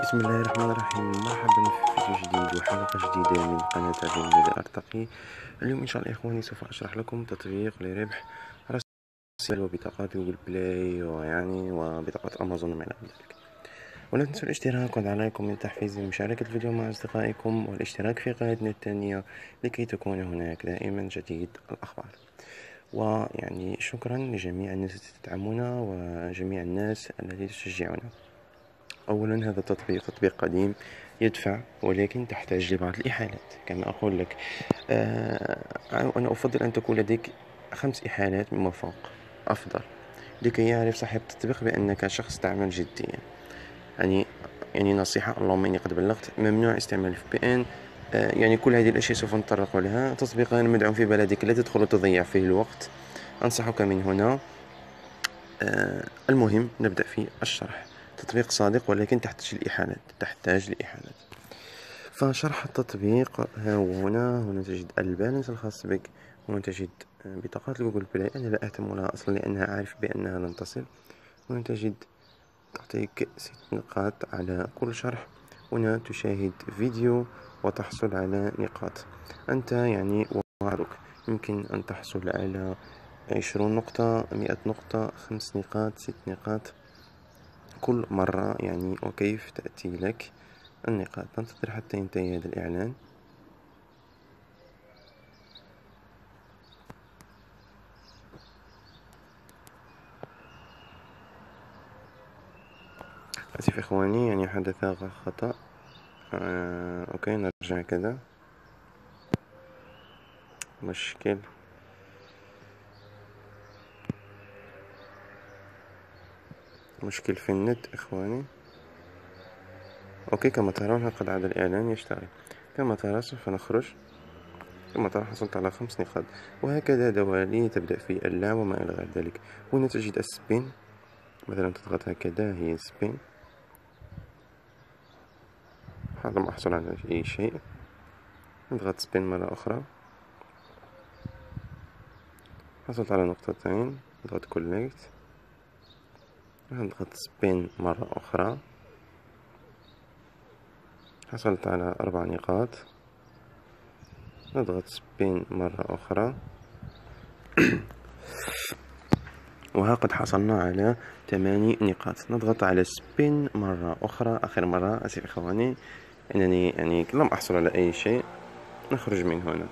بسم الله الرحمن الرحيم مرحبا في فيديو جديد وحلقة جديدة من قناة أبي الذي أرتقي اليوم إن شاء الله إخواني سوف أشرح لكم تطبيق لربح رصيد وبطاقات جوجل بلاي ويعني وبطاقات أمازون وما إلى ذلك ولا تنسوا الاشتراك عليكم من تحفيز مشاركة الفيديو مع أصدقائكم والاشتراك في قناتنا الثانية لكي تكون هناك دائما جديد الأخبار ويعني شكرا لجميع الناس التي تدعمنا وجميع الناس التي تشجعنا أولا هذا التطبيق تطبيق قديم يدفع ولكن تحتاج لبعض الإحالات. كما أقول لك آه أنا أفضل أن تكون لديك خمس إحالات مما فوق أفضل لكي يعرف صاحب التطبيق بأنك شخص تعمل جديا. يعني يعني نصيحة اللهم إني قد بلغت ممنوع استعمال الف بي آه يعني كل هذه الأشياء سوف نتطرق لها. تطبيقان مدعوم في بلدك لا تدخل وتضيع فيه الوقت. أنصحك من هنا. آه المهم نبدأ في الشرح. تطبيق صادق ولكن تحتاج الإحالات تحتاج لإحالات فشرح التطبيق ها هو هنا. هنا تجد ال balance الخاص بك. هنا تجد بطاقات جوجل بلاي. أنا لا أهتم لها أصلا لأنها عارف بأنها لن تصل. هنا تجد تعطيك ست نقاط على كل شرح. هنا تشاهد فيديو وتحصل على نقاط. أنت يعني وعدك يمكن أن تحصل على عشرون نقطة مئة نقطة خمس نقاط ست نقاط. كل مرة يعني وكيف تأتي لك النقاط. ننتظر حتى ينتهي هذا الإعلان. آسف إخواني يعني حدث خطأ. آه، okay نرجع كذا. مشكل. مشكل في النت إخواني. okay كما ترون قد عاد الإعلان يشتغل. كما ترى سوف نخرج. كما ترى حصلت على خمس نقاط. وهكذا دواليك تبدأ في اللعب وما إلى غير ذلك. هنا تجد ال spin. مثلا تضغط هكذا هي spin. هذا ما أحصل على أي شيء. نضغط spin مرة أخرى. حصلت على نقطتين. نضغط collect نضغط spin مرة أخرى. حصلت على أربع نقاط. نضغط spin مرة أخرى. وها قد حصلنا على ثماني نقاط. نضغط على سبين مرة أخرى. آخر مرة أسف إخواني أنني يعني لم أحصل على أي شيء. نخرج من هنا.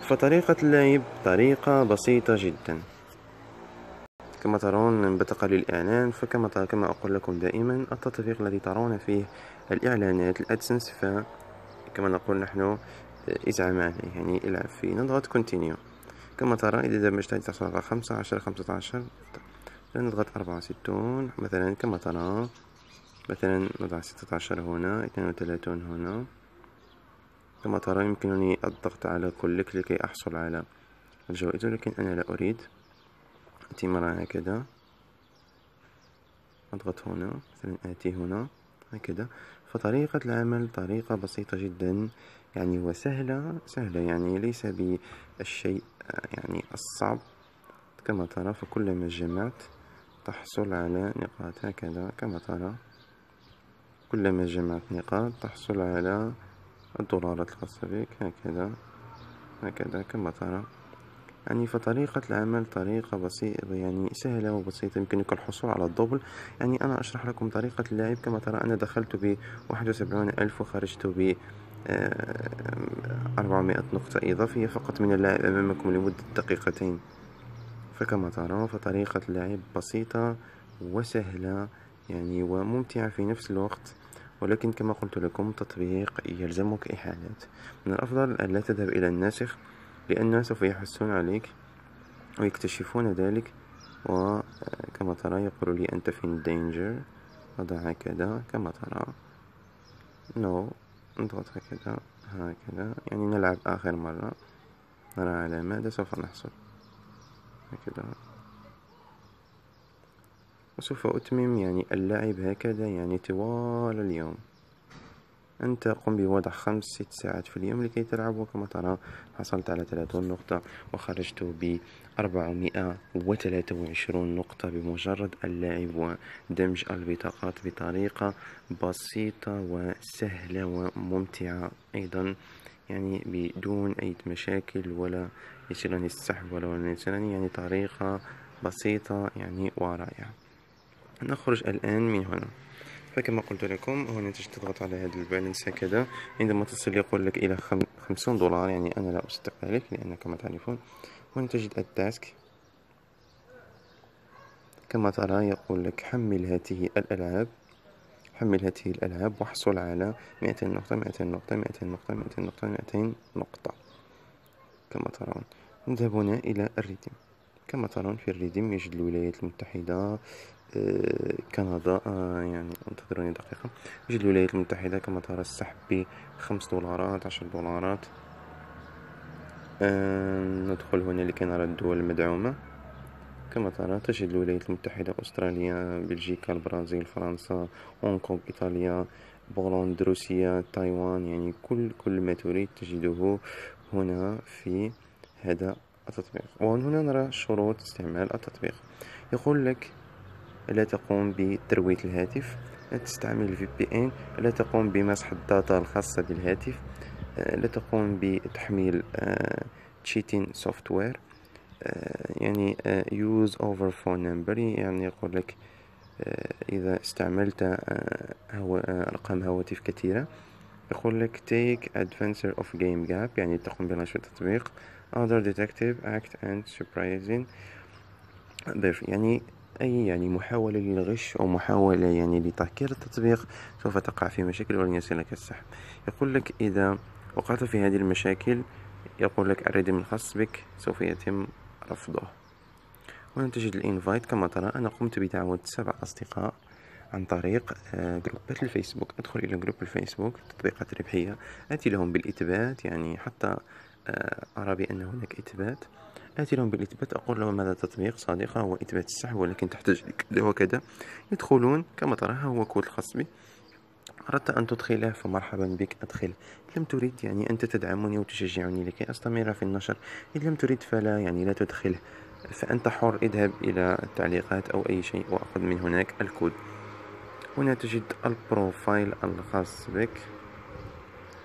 فطريقة اللعب طريقة بسيطة جدا. كما ترون انبثق للإعلان فكما كما أقول لكم دائما التطبيق الذي ترون فيه الإعلانات الأدسنس فكما نقول نحن ازعم عليه يعني العب فيه نضغط كونتينيو كما ترى إذا دمجت تحصل على خمسة عشر خمسة عشر نضغط أربعة وستون. مثلا كما ترى مثلا نضع ستة عشر هنا اثنان وثلاثون هنا. كما ترى يمكنني الضغط على كل لكي أحصل على الجوائز ولكن أنا لا أريد. أتي مرة هكذا. أضغط هنا مثلا آتي هنا هكذا. فطريقة العمل طريقة بسيطة جدا يعني وسهلة سهلة يعني ليس بالشيء يعني الصعب. كما ترى فكلما جمعت تحصل على نقاط هكذا. كما ترى كلما جمعت نقاط تحصل على الدولارات الخاصة بك هكذا هكذا. كما ترى. يعني فطريقة العمل طريقة بسيطة يعني سهلة وبسيطة يمكنك الحصول على الدبل. يعني أنا أشرح لكم طريقة اللعب. كما ترى أنا دخلت ب وسبعون ألف وخرجت ب آه، أربعمائة نقطة إضافية فقط من اللعب أمامكم لمدة دقيقتين. فكما ترون فطريقة اللعب بسيطة وسهلة يعني وممتعة في نفس الوقت. ولكن كما قلت لكم تطبيق يلزمك إحالات. من الأفضل أن لا تذهب إلى الناسخ. لأنه سوف يحسون عليك ويكتشفون ذلك وكما ترى يقول لي أنت في danger. أضع هكذا كما ترى. نو no. نضغط هكذا هكذا. يعني نلعب آخر مرة. نرى على ماذا سوف نحصل. هكذا. وسوف أتمم يعني اللعب هكذا يعني طوال اليوم. أن تقوم بوضع خمس ست ساعات في اليوم لكي تلعب وكما ترى حصلت على ثلاثون نقطة وخرجت وثلاثة وعشرون نقطة بمجرد اللعب ودمج البطاقات بطريقة بسيطة وسهلة وممتعة أيضا يعني بدون أي مشاكل ولا يصيرني السحب ولا يصيرني يعني طريقة بسيطة يعني ورائعة. نخرج الآن من هنا. فكما قلت لكم هنا تضغط على هذا البالانس هكذا. عندما تصل يقول لك إلى خمسون دولار يعني أنا لا أصدق ذلك لأن كما تعرفون. هنا تجد التاسك. كما ترى يقول لك حمل هذه الألعاب. حمل هذه الألعاب واحصل على مئتين نقطة مئتين نقطة مئتين نقطة مئتين نقطة مئتين نقطة. كما ترون. نذهب هنا إلى الريتم كما ترون في الريدم يوجد الولايات المتحدة آه، كندا آه، يعني انتظروني دقيقة. يوجد الولايات المتحدة كما ترى السحب بخمس دولارات عشر دولارات. آه، ندخل هنا لكي نرى الدول المدعومة. كما ترى تجد الولايات المتحدة أستراليا بلجيكا البرازيل فرنسا هونغ كونغ إيطاليا بولندا روسيا تايوان. يعني كل كل ما تريد تجده هنا في هذا التطبيق. ومن هنا نرى شروط استعمال التطبيق. يقول لك لا تقوم بتروية الهاتف لا تستعمل ال VPN لا تقوم بمسح الداتا الخاصة بالهاتف آه، لا تقوم بتحميل تشيتين آه، سوفتوير آه، يعني use over phone number يعني يقول لك إذا استعملت أرقام هواتف كثيرة يقول لك take advantage of game gap يعني تقوم بنشر التطبيق other act and surprising ضيف يعني أي يعني محاولة للغش أو محاولة يعني لتهكير التطبيق سوف تقع في مشاكل ولن يصلك السحب. يقول لك إذا وقعت في هذه المشاكل يقول لك الريدم الخاص بك سوف يتم رفضه. هنا تجد الإنفايت كما ترى أنا قمت بدعوة سبع أصدقاء عن طريق آه، جروبات الفيسبوك. أدخل إلى جروب الفيسبوك تطبيقات ربحية آتي لهم بالإثبات يعني حتى أرى بأن هناك إثبات. آتي لهم بالإثبات أقول لهم هذا تطبيق صادق ها هو إثبات السحب ولكن تحتاج كذا. وكذا يدخلون كما ترى هو كود الخاص بي أردت أن تدخله فمرحبا بك أدخل. لم تريد يعني أنت تدعمني وتشجعني لكي أستمر في النشر. إن لم تريد فلا يعني لا تدخله فأنت حر اذهب إلى التعليقات أو أي شيء وأخذ من هناك الكود. هنا تجد ال profile الخاص بك.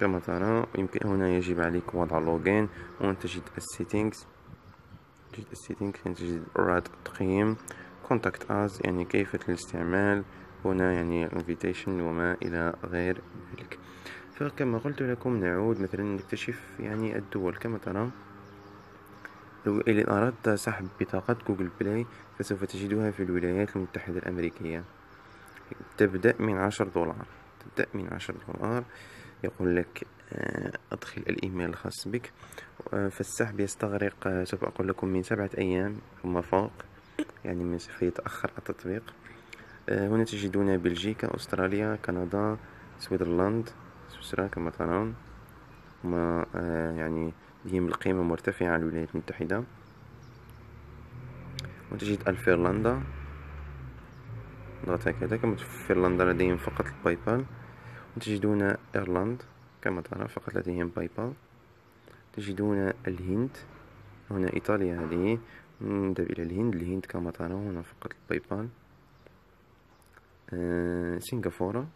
كما ترى يمكن هنا يجب عليك وضع login وهنا تجد ال settings تجد ال setting تجد rate التقييم contact us يعني كيفية الاستعمال. هنا يعني invitation وما إلى غير ذلك. فكما قلت لكم نعود مثلا نكتشف يعني الدول. كما ترى لو أردت سحب بطاقة جوجل بلاي فسوف تجدها في الولايات المتحدة الأمريكية. تبدأ من عشر دولار. تبدأ من عشر دولار. يقول لك آه، أدخل الإيميل الخاص بك. آه، فالسحب يستغرق. آه، سوف أقول لكم من سبعة أيام ثم فوق يعني من سوف يتأخر التطبيق. هنا تجدون بلجيكا أستراليا كندا سويسرلاند. سويسرا كما ترون. هما يعني بهم القيمة مرتفعة على الولايات المتحدة. وتجد الفنلندا. نضغط هكذا. كما في فنلندا لديهم فقط ال PayPal. وتجدون إيرلند كما ترى فقط لديهم PayPal تجدون الهند هنا إيطاليا هذه. نذهب إلى الهند. الهند كما ترى هنا فقط بال آه سنغافورة.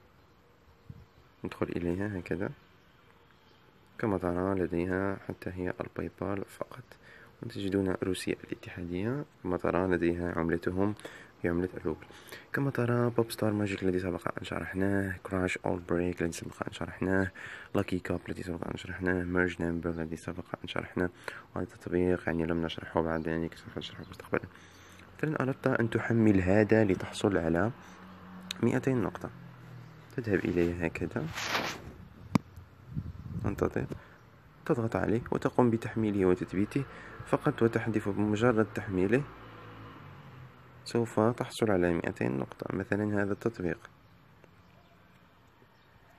ندخل إليها هكذا. كما ترى لديها حتى هي ال PayPal فقط. وتجدون روسيا الاتحادية. كما ترى لديها عملتهم في عملة الروبل كما ترى Pop Star Magic الذي سبق أن شرحناه Crush All Brick الذي سبق أن شرحناه Lucky Cup الذي سبق أن شرحناه Merge Number الذي سبق أن شرحناه وهذا التطبيق يعني لم نشرحه بعد يعني سوف نشرحه مستقبلا. مثلا أردت أن تحمل هذا لتحصل على مئتين نقطة. تذهب إليه هكذا. انتظر تضغط عليه وتقوم بتحميله وتثبيته فقط وتحذف بمجرد تحميله. سوف تحصل على مئتين نقطة. مثلا هذا التطبيق.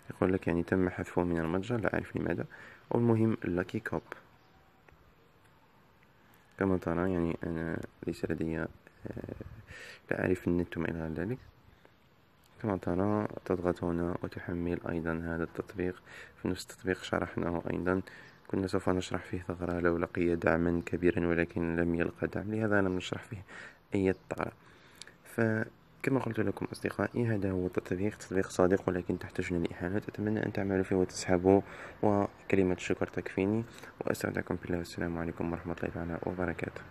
يقول لك يعني تم حذفه من المتجر لا أعرف لماذا. والمهم لاكي كوب كما ترى يعني أنا ليس لدي آه، لا أعرف النت وما إلى ذلك. كما ترى تضغط هنا وتحمل أيضا هذا التطبيق. في نفس التطبيق شرحناه أيضا. كنا سوف نشرح فيه ثغرة لو لقي دعما كبيرا ولكن لم يلقى دعم. لهذا لم نشرح فيه. أي ثغرة فكما قلت لكم أصدقائي هذا هو التطبيق تطبيق صادق ولكن تحتاجون لإحالات أتمنى أن تعملوا فيه وتسحبوا وكلمة الشكر تكفيني. وأستودعكم بالله والسلام عليكم ورحمة الله تعالى وبركاته.